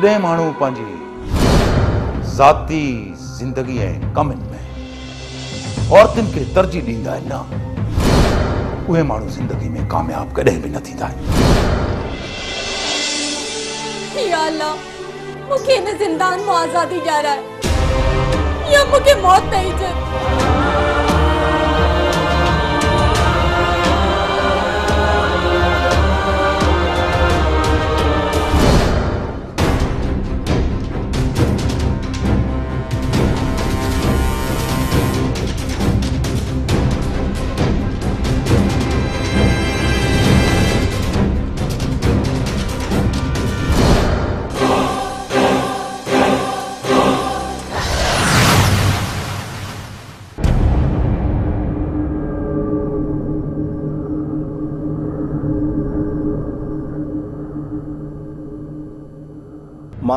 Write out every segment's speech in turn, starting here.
जॾहिं माण्हू पंहिंजी ज़ाती ज़िंदगी ऐं कमनि में। औरतुनि खे तरजीह ॾींदा आहिनि न। उहे माण्हू ज़िंदगी में कामयाब कॾहिं बि न थींदा आहिनि मूंखे हिन ज़िंदान माँ आज़ादी ॾियाराए या मूंखे मौत न ॾिजे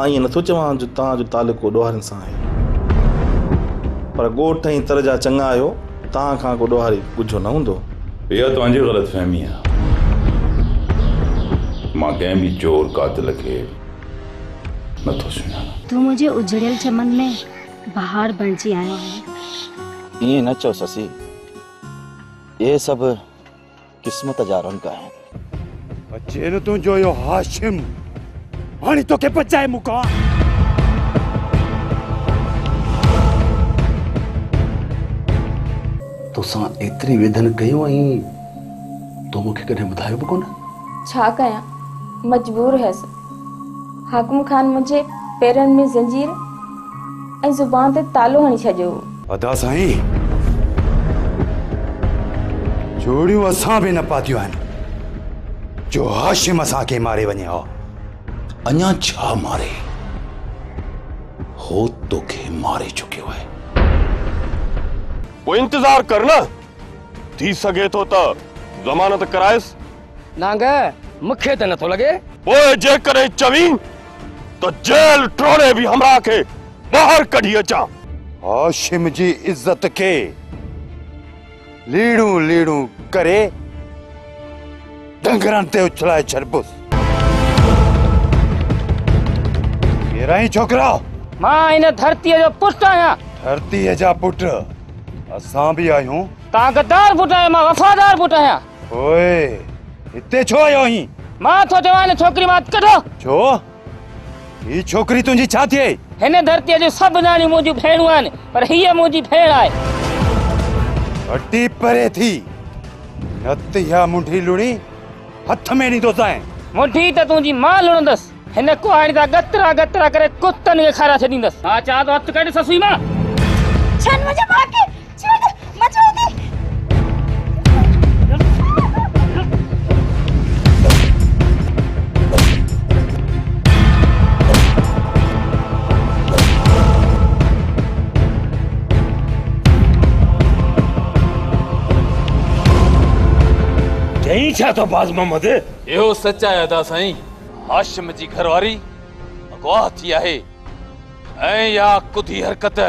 माँ ईअं नथो चवां जो तव्हांजो तालुको ॾोहारनि सां आहे। पर ॻोठ ऐं तर जा चङा आहियो तव्हां खां को ॾोहारी ॿुझो न हूंदो। इहा तव्हांजी ग़लति फहमी आहे माँ कंहिं बि चोर कातिल खे नथो सुञाणा। तू मुंहिंजे उजड़ियल चमन में बहार बणिजी आयो आहे। ईअं न चओ ससी इहे सभु क़िस्मत जा रंग आहिनि। अचे न तुंहिंजो इहो हाशिम हाणे तोखे बचाए मुका तोसां एतिरी विधन कयूं ऐं तो मूंखे कॾहिं ॿुधायो बि कोन। छा कयां? मजबूर हुयसि। हाकिम खान मुंहिंजे पेरनि में ज़ंजीर ऐं ज़ुबान ते तालो हणी छॾियो अदा साईं जोड़ियूं असां बि न पातियूं आहिनि। जो हाशिम असांखे मारे वञे हा। अञा छा मारे। हो तोखे मारे चुकियो आहे पोइ इंतज़ार कर न। थी सघे थो त ज़मानत करायसि। नांग मूंखे त नथो लॻे पोइ जेकॾहिं चवीं त जेल टोड़े बि हमरा खे ॿाहिरि कढी अचां। हाशिम जी इज़त खे लीड़ू लीड़ू करे डंगरनि ते उछलाए छॾबुसि। केरु आई छोकिरा। माँ हिन धरतीअ जो पुटु आहियाँ धरतीअ जा पुट। असां आहियूं तव्हां गद्दार पुटु आहियो माँ वफ़ादार पुटु आहियाँ ओए हिते छो आयो आहीं माँ चवां हिन छोकिरी माँ कढो छो? ही छोकिरी तुंहिंजी छा थिए हिन धरतीअ जूं सभु नानियूं मुंहिंजूं भेणूं आहिनि पर हीअ मुंहिंजी भेण आहे हटी परे थी। न त इहा मुंडी लुणी हथ में ॾींदोसांइ मुठी त तुंहिंजी माँ लुणंदसि। हिन कुहाड़ी तां गतरा गतरा करे कुतनि खे खाराए छॾींदसि हा चवां थो हथु कढ ससुई माँ छन मुंहिंजे भाउ खे छा थो बाज़ मोहम्मद इहो सच अदा साईं हाशिम जी घरवारी अगवा थी आहे। ऐं या कुधी हरकत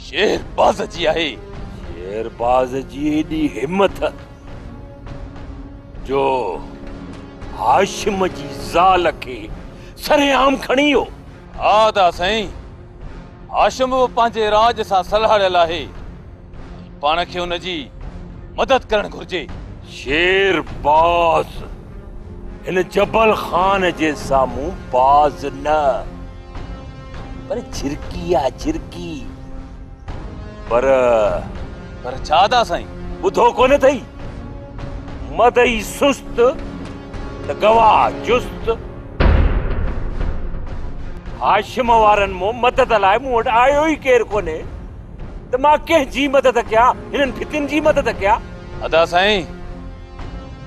शेरबाज़ जी आहे। शेरबाज़ जी एॾी हिमत जो हाशिम जी ज़ाल खे सरेआम खणी वियो। हा अदा साईं हाशिम बि पंहिंजे राज सां सलाहियल आहे। पाण खे हुनजी मदद करणु घुर्जे। शेरबाज़ हिन जबल ख़ान जे साम्हूं बाज़ न। पर झिरकी। आहे झिरकी छा अदा साईं। ॿुधो कोन अथई मदई सुस्त त गवाह जुस्त। हाशिम वारनि मूं मदद लाइ मूं वटि आयो ई केरु कोन्हे। त माँ कंहिंजी मदद कयां? हिननि फितियुनि जी मदद कयां? अदा साईं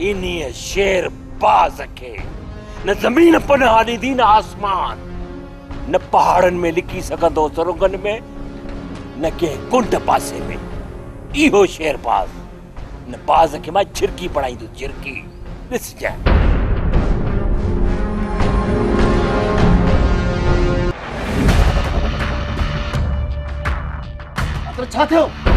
इन्हीअ शेर बाज़ खे न ज़मीन पर पनाह ॾींदी न आसमान। न पहाड़नि में लिकी सघंदो सुरंगनि में, न कंहिं कुंड पासे में। इहो शेरबाज़। न बाज़ खे माँ छिरकी पढ़ाईंदुसि छिरकी। ॾिसजांइ पर छा थियो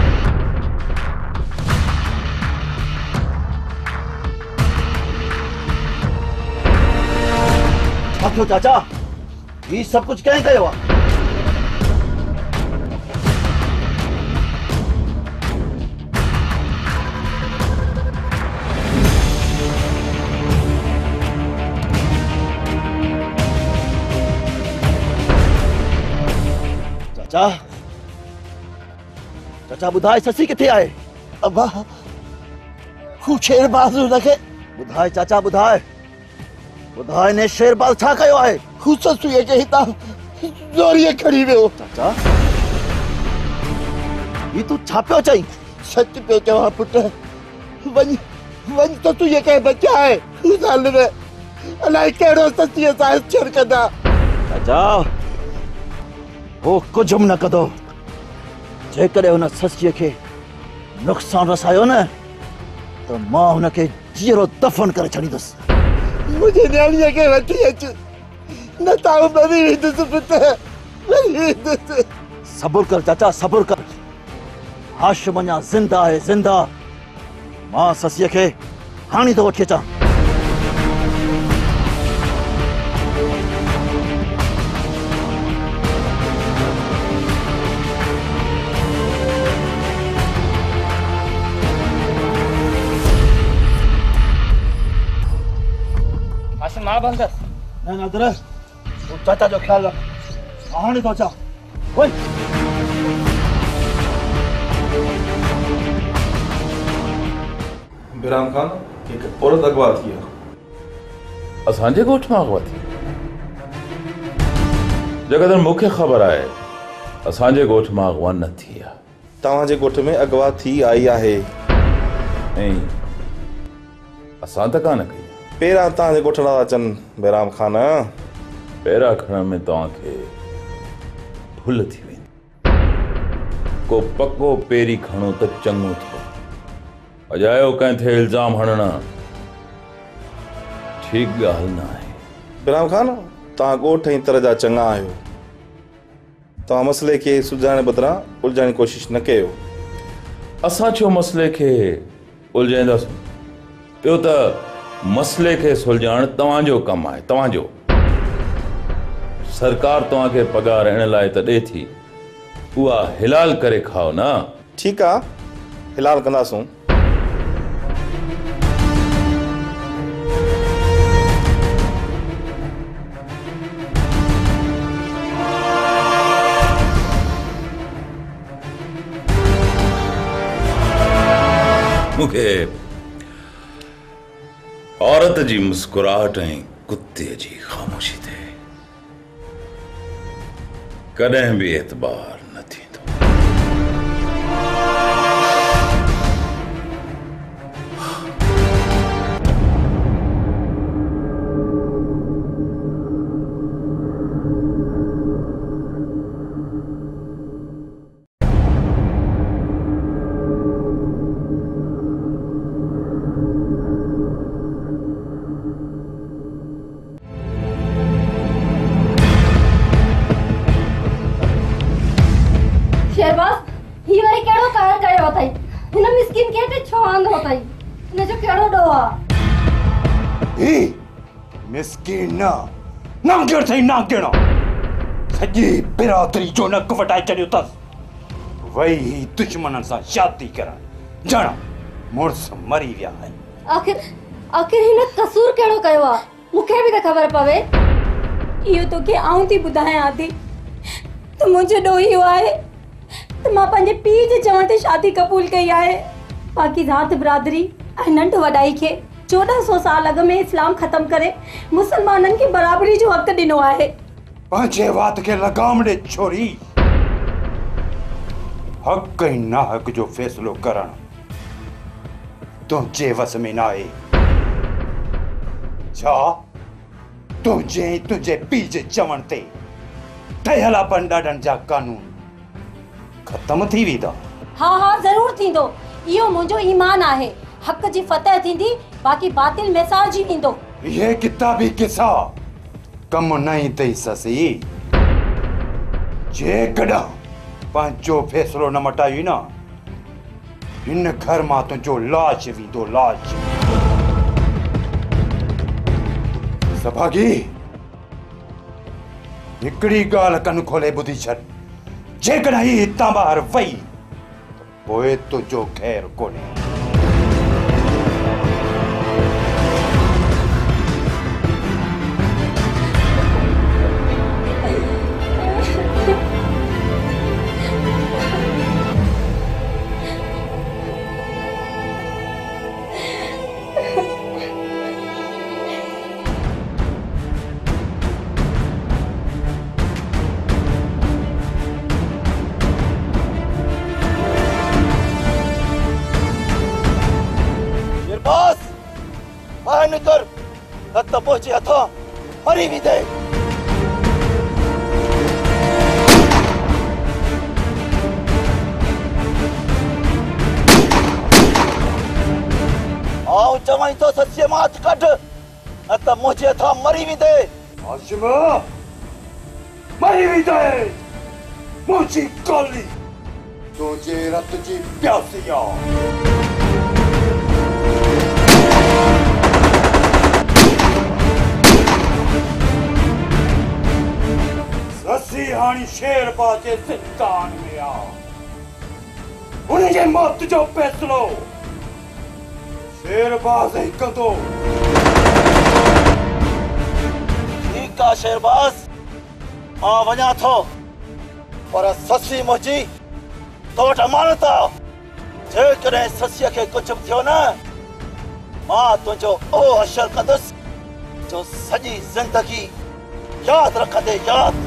छा चाचा ही सब कुछ कंहिं कयो आहे चाचा चाचा ॿुधाए ससी किथे आहे अब्बा हू शेरबाज़ हुनखे ॿुधाए चाचा ॿुधाए ॿुधाए ने शेरबाज़ छा कयो आहे। हू ससूअ खे हितां ज़ोरीअ खणी वियो चाचा ही तूं छा पियो चई? सच पियो चवां पुट। वञ वञ ससूअ खे बचाए हू। साल में, अलाए कहिड़ो ससीअ सां छेड़ कंदा। चाचा हो कुझु बि न कंदो। जेकॾहिं हुन ससीअ खे नुक़सानु रसायो न, त माँ हुनखे जीअरो दफ़न करे छॾींदुसि। मुंहिंजे न्याणीअ खे वठी अचु न त आउं मरी वेंदुसि मेरी हिंदू से। सबुर कर, चाचा, सबुर कर। हाश अञा ज़िंदा है, ज़िंदा। माँ ससीअ खे हाणे थो वठी अचां हाशिम माँ बंदस न न दर तूं चाचा जो ख्यालु रख। माँ हाणे थो अचां बिराम खान हिकु औरत अगवा थी असांजे ॻोठ माँ अगवा थी? जगदर मूंखे ख़बर आहे असांजे ॻोठ माँ अगवा न थी। आहे तव्हांजे ॻोठ में अगवा थी आई आहे। ऐं असां त कान कई। पहिरां तव्हांजे ॻोठ था अचनि बिराम खान। पहिरां खणण में तव्हांखे भुल थी वेंदी। को पको पहिरीं खणो त चङो थियो अजायो कंहिं ते इल्ज़ाम हणणु। ठीकु ॻाल्हि न आहे बिराम खान तव्हां ॻोठ जी तरह जा चङा आहियो। तव्हां मसइले खे सुलझाइण बदिरां उलझाइण जी कोशिशि न कयो। असां छो मसइले खे उलझाईंदासीं? ॿियो त मसइले खे सुलझाइण तव्हांजो कमु आहे तव्हांजो। सरकार तव्हांखे पघार ॾियण लाइ त ॾिए थी। उहा हिलाल करे खाओ न। ठीकु आहे हिलाल कंदासूं। मूंखे औरत जी मुस्कुराहट कुत्ते जी ख़ामोशी थे। कदें भी एतबार। नांगेड़ अथई नांगेड़ सॼी बिरादरी जो नक वटाए छॾियो अथसि वई ही दुश्मननि सां शादी करण ॼण मुड़ुस मरी विया आहिनि आख़िर आख़िर हिन कसूर कहिड़ो कयो आहे मूंखे बि त ख़बर पवे। इहो तोखे आऊँ थी ॿुधायां थी त मुंहिंजो ॾोहियो आहे त माँ पंहिंजे पीउ जे चवण ते शादी क़बूल कई आहे बाक़ी ज़ात बिरादरी ऐं नंढ वॾाई खे। चोॾहं सौ साल अॻु में इस्लाम ख़तमु करे मुसलमाननि खे बराबरी जो हक़ ॾिनो आहे। पंहिंजे वात खे लगाम ॾे छोरी। हक़ ऐं ना हक़ जो फ़ैसिलो करणु। तुंहिंजे वस में न आहे छा तुंहिंजे तुंहिंजे पीउ जे चवण ते। ठहियल बन ॾाॾनि जा कानून। ख़तम थी वेंदा। हा हा ज़रूरु थींदो। इहो मुंहिंजो ईमान आहे। हक़ जी फतह थींदी, बाक़ी बातिल मैसाज ई वेंदो इहे किताबी किसा कम न ईंदई ससी। जेकॾहिं पंहिंजो फ़ैसिलो न मटाई न, हिन घर माँ तुंहिंजो लाश वेंदो लाश सभागी, हिकिड़ी ॻाल्हि कन खोले ॿुधी छॾ। जेकॾहिं हितां ॿाहिरि वई, पोइ तुंहिंजो ख़ैरु कोन्हे। ॿाहिरि निकर न त पहुचे हथां मरी वेंदे आऊँ चवां थो ससीअ माँ हथु कढ न त मुंहिंजे हथां, मरी वेंदे हाशिम मरी वेंदे मुंहिंजी गोली तुंहिंजे रत जी प्यासी ससी हाणी शेर बाजे सितान में आ। मौत जो फैसलो। शेर बाज़ ई कंदो। ठीकु आहे शेरबाज़ माँ वञा थो। पर ससी मुंहिंजी तो वटि अमानत आहे जेकॾहिं ससीअ खे कुझु बि थियो न। माँ तुंहिंजो उहो हशर कंदुसि जो सॼी ज़िंदगी यादि रखंदे यादि।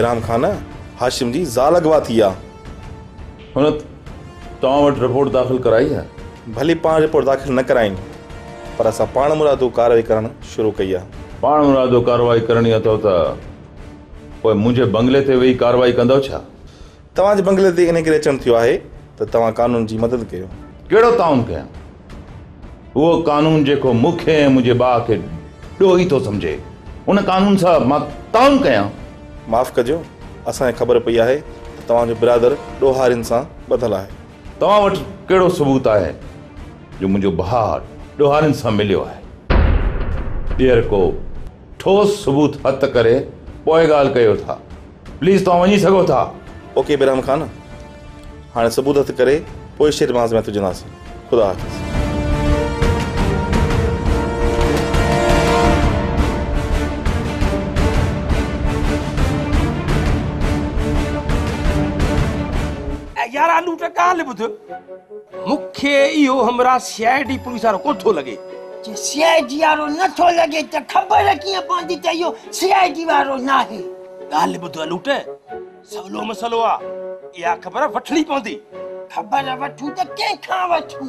खान हाशिम जी आहे तव्हां वटि रिपोर्ट दाख़िल कराई आहे भली पाण रिपोर्ट दाख़िल न कराइनि पर असां पाण मुरादो कार्रवाई करणु शुरू कई आहे पाण मुरादो कार्रवाई करणी अथव त पोइ मुंहिंजे बंगले ते वेही कार्रवाई कंदव छा? तव्हांजे बंगले ते इन करे अचणु थियो आहे त तव्हां कानून जी मदद कयो कहिड़ो ताउन कयां? उहो कानून जेको मूंखे ऐं मुंहिंजे भाउ खे ॾोही थो सम्झे। उन कानून सां माँ ताउन कयां। माफ़ कजो असांखे ख़बर पई आहे त तव्हांजो बिरादर ॾोहारियुनि सां ॿधल आहे। तव्हां वटि कहिड़ो सबूत आहे जो मुंहिंजो भाउ ॾोहारियुनि सां मिलियो आहे? ॿीहर को ठोस सबूत हथ करे पोइ ॻाल्हि कयो था। प्लीज़ तव्हां वञी सघो था। ओके बेराम खान। हाणे सबूत हथ करे पोइ शेरबाज़ में तुंहिंजंदासीं ख़ुदा हाफ़िज़। ॿुध मूंखे इहो हमरा सीआईडी पुलिस वारो कोन थो लॻे जे सीआईडी वारो नथो लॻे त ख़बर कीअं पवंदी त इहो सीआईडी वारो न आहे ॻाल्हि ॿुध अलूट सवलो मसलो आहे इहा ख़बर वठणी पवंदी ख़बर वठूं त कंहिंखां वठूं?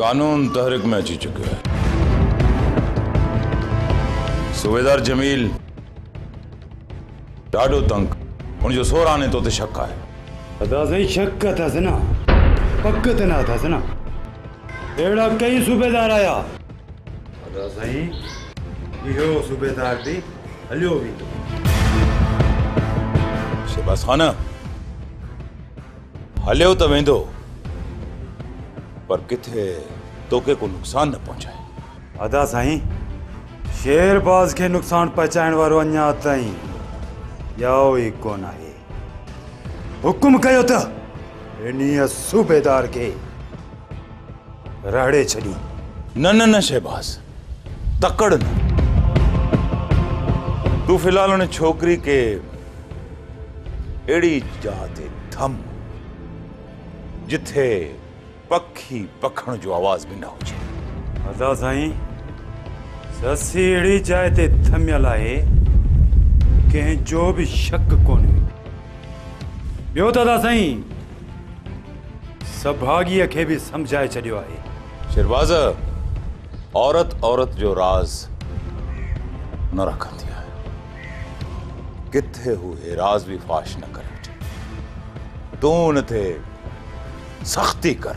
कानून तहरीक में अची चुकियो है। सूबेदार जमील ॾाढो तंग। हुनजो सोराने तो ते शक आहे। अदा साईं शक अथसि न पक त न अथसि न अहिड़ा कई सूबेदार आया। अदा साईं इहो सूबेदार बि हलियो वेंदो। शहबाज खान हलियो त वेंदो। पर किथे तोखे को नुक़सान न पहुचाए। अदा साईं शेरबाज़ खे नुक़सानु पहुचाइण वारो अञा ताईं याओ ई कोन आहे हुकुम कयो त इन्हीअ सूबेदार खे रड़े छॾी न न न शहबाज तकड़ न। तू फ़िलहाल उन छोकिरी के अहिड़ी जॻह ते थम जिथे पखी पखण जो आवाज़ बि न हुजे। अदा साईं ससी अहिड़ी जाइ ते थमियल आहे कंहिंजो बि शक कोन्हे। ॿियो त अदा साईं सभागीअ खे बि सम्झाए छॾियो आहे। शिरबाज़ औरत औरत जो राज़ न रखंदी आहे। किथे हू हे राज़ बि फाश न करे। तूं हुन ते सख़्ती कर।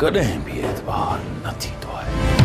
कॾहिं बि एतबार न थींदो आहे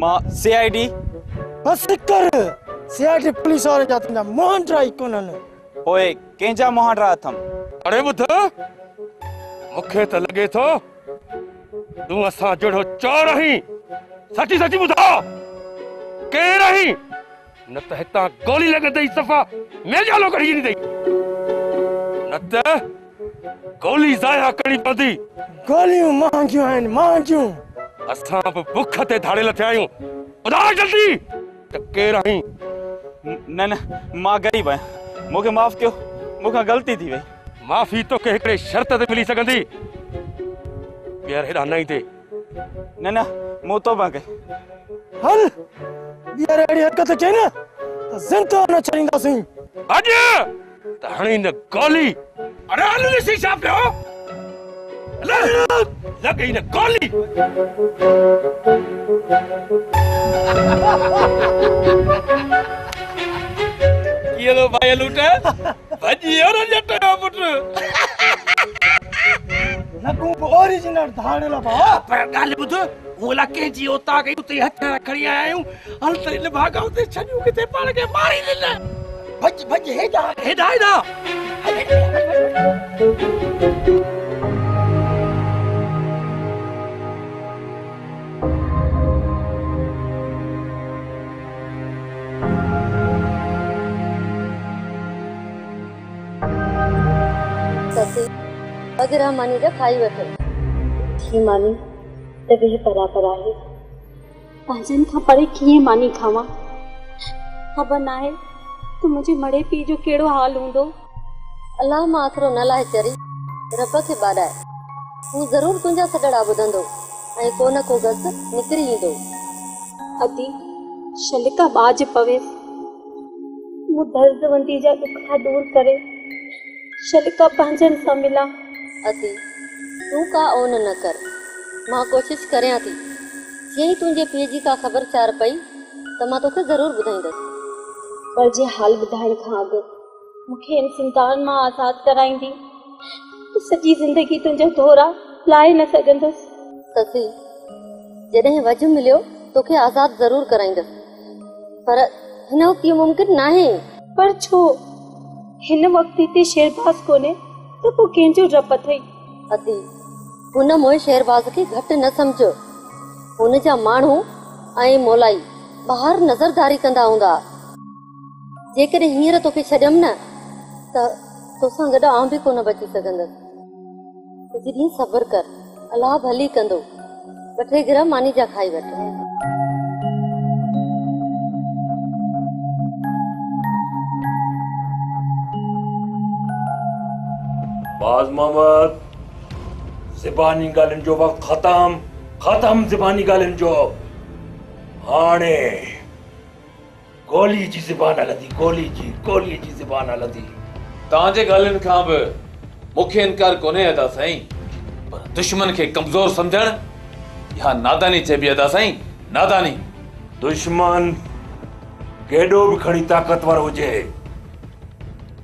माँ सीआईडी बस कर। सीआईडी पुलिस वारे जा तुंहिंजा मोहन ड्राई कोन्हनि पोइ कंहिंजा मुहांडरा अथम अरे ॿुध मूंखे त लॻे थो तूं असां जहिड़ो चोर आहीं सची सची ॿुधा केरु आहीं न त हितां गोली लॻंदई सफ़ा मेजालो कढी ॾींदई न त गोली ज़ाया करणी पवंदी गोलियूं महांगियूं आहिनि महांगियूं। असां बि बुख ते धाड़ियल थिया आहियूं ॿुधा जल्दी! त केरु आहीं न न माँ ग़रीब आहियाँ मूंखे माफ़ कयो मूंखां ग़लती थी वई। माफ़ी तोखे हिकिड़े शर्त ते मिली सघंदी। ॿीहर हेॾा न ईंदे न न मूं तौबा कई हल! ॿीहर अहिड़ी हरकत कई न त ज़िंदो न छॾींदासीं। अॼु! त हाणे न गोली। अरे हल ॾिसी छा पियो? लॻई न गोली कीअं थो भाई लूट वियो न जट जो लॻूं बि ओरिजिनल धाड़ियल भाउ पर ॻाल्हि ॿुध ओला कंहिंजी ओता कई उते हथ रखणी आया हल त इन भागा उते छॾियूं किथे पाण खे मारी ॾिन भॼ भॼ हेॾा हेॾा हेॾा वग़ैरह मानी जा खाई थी। मानी त वेह बराबरि आहे पंहिंजनि खां परे कीअं मानी खावां। ख़बर नाहे त मुंहिंजे मड़े पीउ जो कहिड़ो हाल हूंदो अलाह माँ आखिरो न लाहे चरी रब खे ॿाॾाए हू। ज़रूरु तुंहिंजा सॾड़ा ॿुधंदो ऐं को न को गस निकिरी ईंदो। अदी शलिका बाज पवेसि मूं दर्दवंती जा ॾुखिया दूर करे। शलिका पंहिंजनि सां मिलां। अती तूं का ओन न कर। माँ कोशिशि करियाँ थी। जीअं ई तुंहिंजे पीउ जी का ख़बर चार पई त माँ तोखे ज़रूरु ॿुधाईंदसि। पर जे हाल ॿुधाइण खां अॻु मूंखे इन चिंताउनि माँ आज़ादु कराईंदी। त सॼी ज़िंदगी तुंहिंजा दोरा लाहे न सघंदसि। ससी जॾहिं वज मिलियो तोखे आज़ादु ज़रूरु कराईंदसि। पर हिन वक़्तु इहो मुमकिन नाहे। पर छो? हिन वक़्तु हिते शेरबाज़ कोन्हे। त पोइ कंहिंजो डपु अथई अती हुन मोए शेरबाज़ खे घटि न सम्झ। हुन जा माण्हू ऐं मोलाई ॿाहिरि नज़रदारी कंदा हूंदा। जेकॾहिं हींअर तोखे छॾियमि न, त तोसां गॾु आउं बि कोन बची सघंदसि। कुझु ॾींहुं सब्र कर, अलाह भली कंदो। ॿ टे मानी जा खाई वठ। बाज़ मोहम्मद ज़बानी ॻाल्हियुनि जो वक़्तु ख़तम ख़तम ज़बानी ॻाल्हियुनि जो। हाणे गोली जी ज़बान हलंदी गोली जी गोली जी ज़बान हलंदी तव्हांजे ॻाल्हियुनि खां बि मूंखे इनकार कोन्हे अदा साईं पर दुश्मन खे कमज़ोर सम्झण इहा नादानी चइबी अदा साईं नादानी। दुश्मन केॾो बि खणी ताक़तवर हुजे।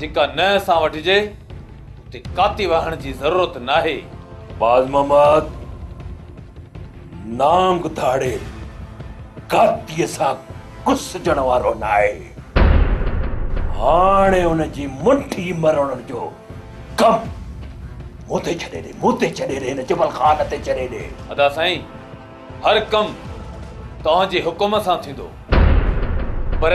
जेका न सां वठिजे उते काती वाहण जी ज़रूरत नाहे। बाज़ मोहम्मद नांग धाड़े कातीअ सां घुसजण वारो न आहे हाणे हुनजी मुंठी मरण जो कम मूं ते छॾे ॾे मूं ते छॾे ॾे हिन जबल ख़ान ते छॾे ॾे। अदा साईं हर कम तव्हांजे हुकुम सां थींदो। पर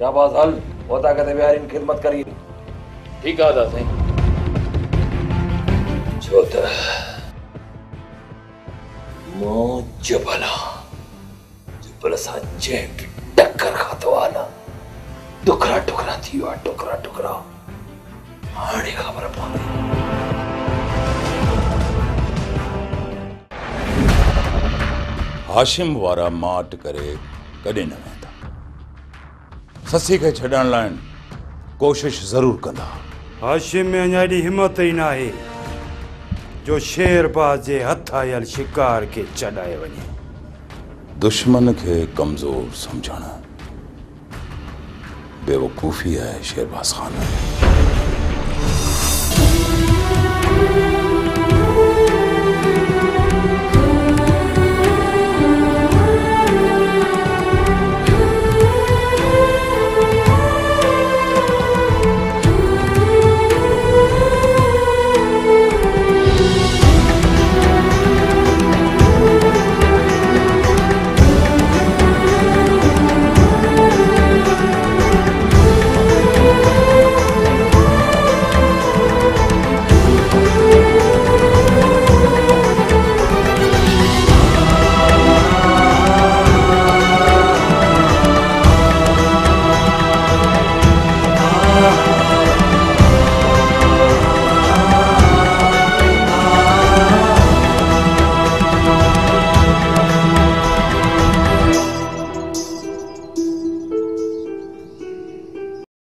शाबाश हल होता किथे विहारीनि ख़िदमत करीनि ठीकु आहे दादा साईं छो मूं जबल जबल सां जंहिं बि टकर खाधो आहे न टुकड़ा टुकड़ा थी टुकड़ा टुकड़ा। हाणे ख़बर पवंदी हाशिम वारा माट करे कॾहिं न ससी खे छॾण लाइ कोशिश ज़रूर कंदा। हाशिम में अञा एॾी हिमत ई न आहे जो शेरबाज़ जे हथ आयल शिकार खे छॾाए वञे। दुश्मन खे कमज़ोर सम्झणु बेवकूफ़ी आहे शेरबाज़ ख़ान।